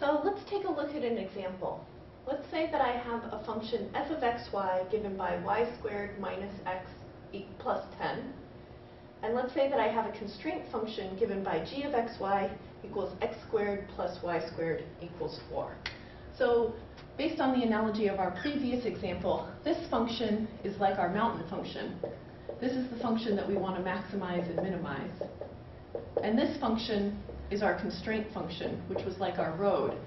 So let's take a look at an example. Let's say that I have a function f of xy given by y squared minus x 10. And let's say that I have a constraint function given by g of xy equals x squared plus y squared equals 4. So based on the analogy of our previous example, this function is like our mountain function. This is the function that we want to maximize and minimize. And this function is our constraint function, which was like our road.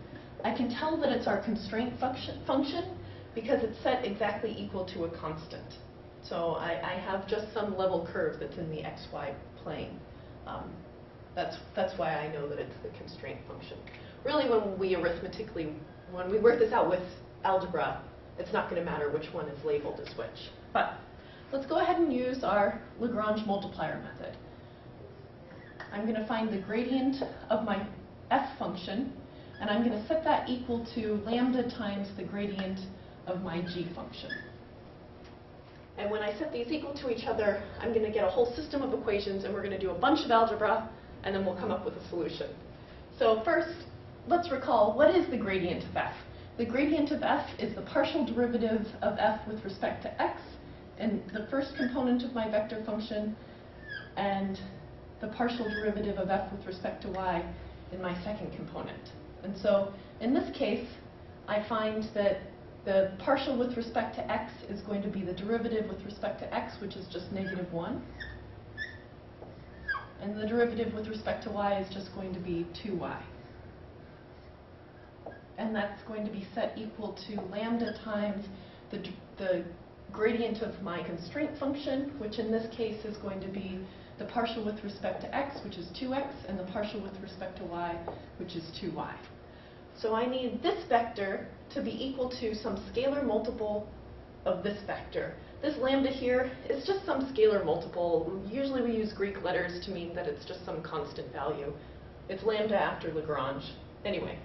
I can tell that it's our constraint function, function because it's set exactly equal to a constant. So I, I have just some level curve that's in the xy plane. Um, that's, that's why I know that it's the constraint function. Really, when we arithmetically, when we work this out with algebra, it's not going to matter which one is labeled as which. But let's go ahead and use our Lagrange multiplier method. I'm going to find the gradient of my f function, and I'm going to set that equal to lambda times the gradient of my g function. And when I set these equal to each other, I'm going to get a whole system of equations, and we're going to do a bunch of algebra, and then we'll come up with a solution. So first, let's recall, what is the gradient of f? The gradient of f is the partial derivative of f with respect to x, and the first component of my vector function, and the partial derivative of f with respect to y in my second component. And so in this case, I find that the partial with respect to x is going to be the derivative with respect to x, which is just negative 1. And the derivative with respect to y is just going to be 2y. And that's going to be set equal to lambda times the, the gradient of my constraint function, which in this case is going to be the partial with respect to x, which is 2x, and the partial with respect to y, which is 2y. So I need this vector to be equal to some scalar multiple of this vector. This lambda here is just some scalar multiple. Usually we use Greek letters to mean that it's just some constant value. It's lambda after Lagrange. Anyway,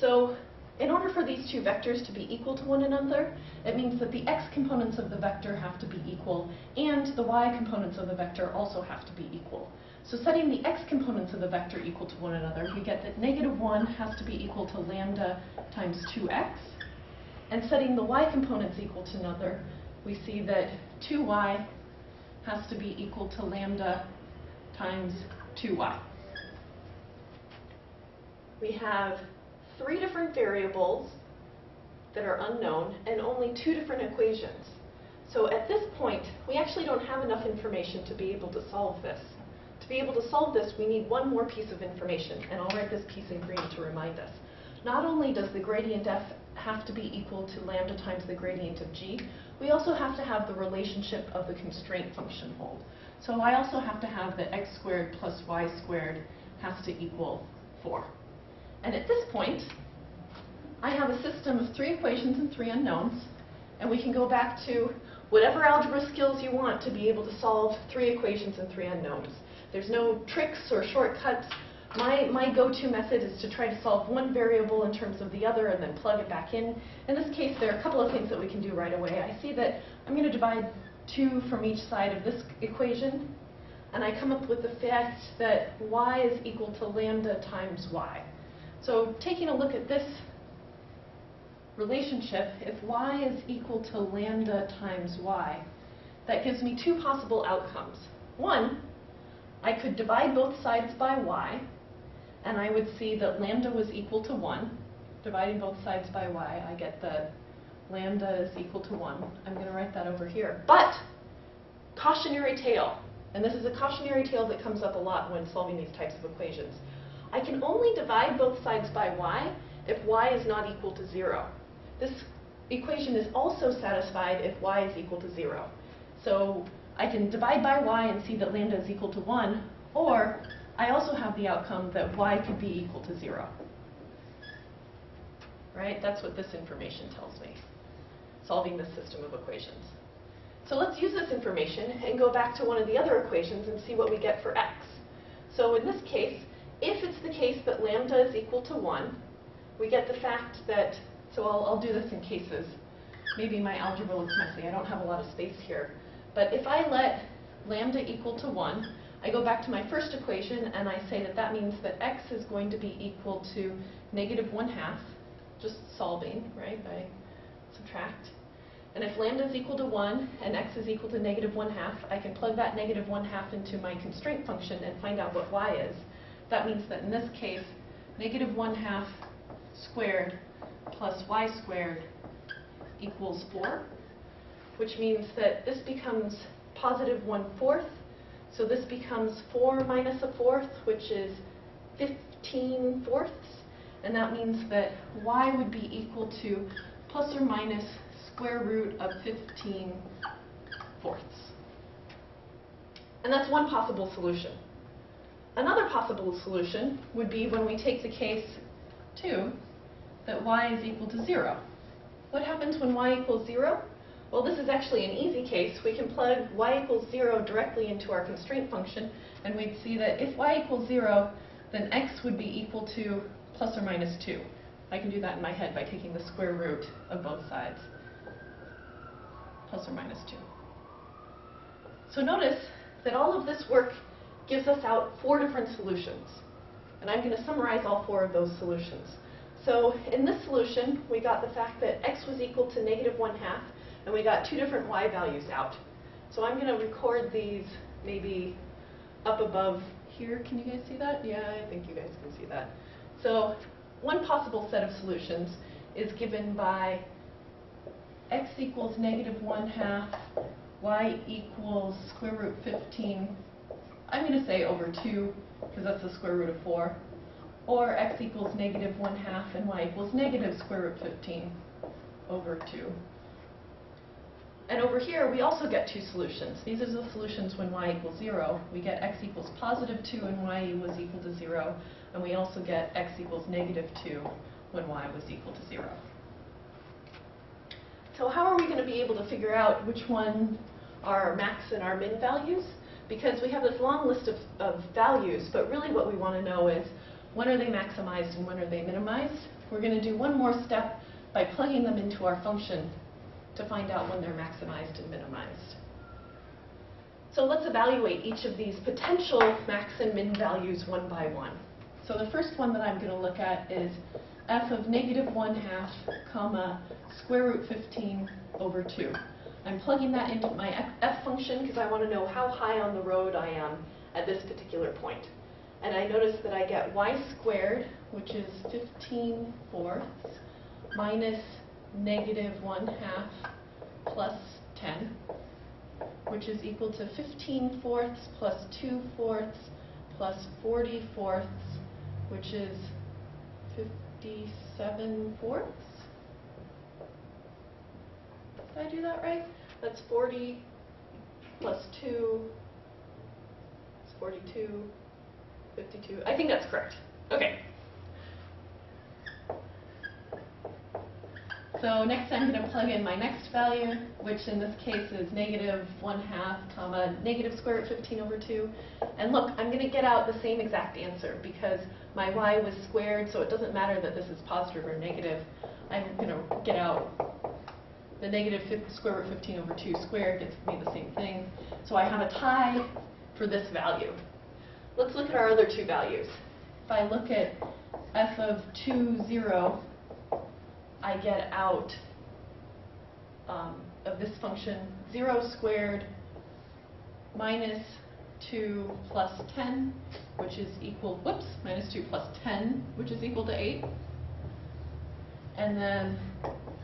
so in order for these two vectors to be equal to one another, it means that the x components of the vector have to be equal, and the y components of the vector also have to be equal. So setting the x components of the vector equal to one another, we get that negative 1 has to be equal to lambda times 2x. And setting the y components equal to another, we see that 2y has to be equal to lambda times 2y. We have three different variables that are unknown and only two different equations. So at this point, we actually don't have enough information to be able to solve this. To be able to solve this, we need one more piece of information, and I'll write this piece in green to remind us. Not only does the gradient f have to be equal to lambda times the gradient of g, we also have to have the relationship of the constraint function hold. So I also have to have that x squared plus y squared has to equal 4. And at this point, I have a system of three equations and three unknowns, and we can go back to whatever algebra skills you want to be able to solve three equations and three unknowns. There's no tricks or shortcuts. My, my go-to method is to try to solve one variable in terms of the other and then plug it back in. In this case, there are a couple of things that we can do right away. I see that I'm going to divide 2 from each side of this equation, and I come up with the fact that y is equal to lambda times y. So taking a look at this relationship, if y is equal to lambda times y, that gives me two possible outcomes. One, I could divide both sides by y, and I would see that lambda was equal to 1. Dividing both sides by y, I get that lambda is equal to 1. I'm going to write that over here. But, cautionary tale, and this is a cautionary tale that comes up a lot when solving these types of equations. I can only divide both sides by y if y is not equal to 0. This equation is also satisfied if y is equal to 0. So I can divide by y and see that lambda is equal to 1, or I also have the outcome that y could be equal to 0. Right? That's what this information tells me, solving this system of equations. So let's use this information and go back to one of the other equations and see what we get for x. So in this case, if it's the case that lambda is equal to 1, we get the fact that, so I'll, I'll do this in cases. Maybe my algebra looks messy. I don't have a lot of space here. But if I let lambda equal to 1, I go back to my first equation and I say that that means that x is going to be equal to negative 1 half, just solving, right, by subtract. And if lambda is equal to 1 and x is equal to negative 1 half, I can plug that negative 1 half into my constraint function and find out what y is. That means that in this case, negative 1 half squared plus y squared equals 4, which means that this becomes positive 1 fourth. So this becomes 4 minus a fourth, which is 15 fourths. And that means that y would be equal to plus or minus square root of 15 fourths. And that's one possible solution. Another possible solution would be when we take the case 2, that y is equal to 0. What happens when y equals 0? Well, this is actually an easy case. We can plug y equals 0 directly into our constraint function, and we'd see that if y equals 0, then x would be equal to plus or minus 2. I can do that in my head by taking the square root of both sides, plus or minus 2. So notice that all of this work gives us out four different solutions. And I'm going to summarize all four of those solutions. So in this solution, we got the fact that x was equal to negative 1 half, and we got two different y values out. So I'm going to record these maybe up above here. Can you guys see that? Yeah, I think you guys can see that. So one possible set of solutions is given by x equals negative 1 half, y equals square root 15. I'm going to say over 2, because that's the square root of 4. Or x equals negative 1 half and y equals negative square root 15 over 2. And over here, we also get two solutions. These are the solutions when y equals 0. We get x equals positive 2 and y was equal to 0. And we also get x equals negative 2 when y was equal to 0. So how are we going to be able to figure out which one are max and our min values? Because we have this long list of, of values, but really what we want to know is when are they maximized and when are they minimized? We're going to do one more step by plugging them into our function to find out when they're maximized and minimized. So let's evaluate each of these potential max and min values one by one. So the first one that I'm going to look at is f of negative 1 half, comma, square root 15 over 2. I'm plugging that into my f function because I want to know how high on the road I am at this particular point. And I notice that I get y squared, which is 15 fourths, minus negative 1 half plus 10, which is equal to 15 fourths plus 2 fourths plus 40 fourths, which is 57 fourths. I do that right? That's 40 plus 2 it's 42, 52. I think that's correct. Okay. So next I'm going to plug in my next value, which in this case is negative 1 half, comma, negative square root 15 over 2. And look, I'm going to get out the same exact answer because my y was squared, so it doesn't matter that this is positive or negative. I'm going to get out the negative square root 15 over 2 squared gets me the same thing. So I have a tie for this value. Let's look at our other two values. If I look at f of 2, 0, I get out um, of this function 0 squared minus 2 plus 10, which is equal, whoops, minus 2 plus 10, which is equal to 8. And then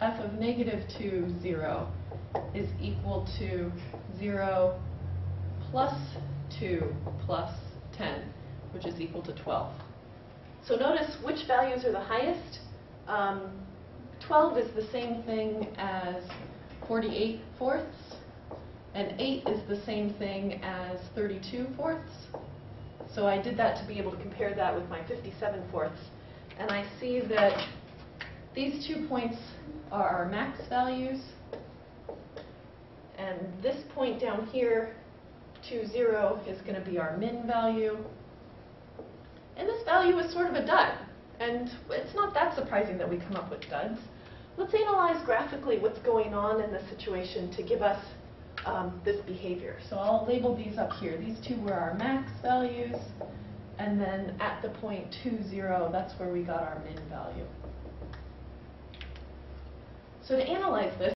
f of negative 2, 0 is equal to 0 plus 2 plus 10, which is equal to 12. So notice which values are the highest. Um, 12 is the same thing as 48 fourths, and 8 is the same thing as 32 fourths. So I did that to be able to compare that with my 57 fourths. And I see that these two points are our max values. And this point down here, 2, 0, is going to be our min value. And this value is sort of a dud. And it's not that surprising that we come up with duds. Let's analyze graphically what's going on in the situation to give us um, this behavior. So I'll label these up here. These two were our max values, and then at the 2, 0, that's where we got our min value. So to analyze this,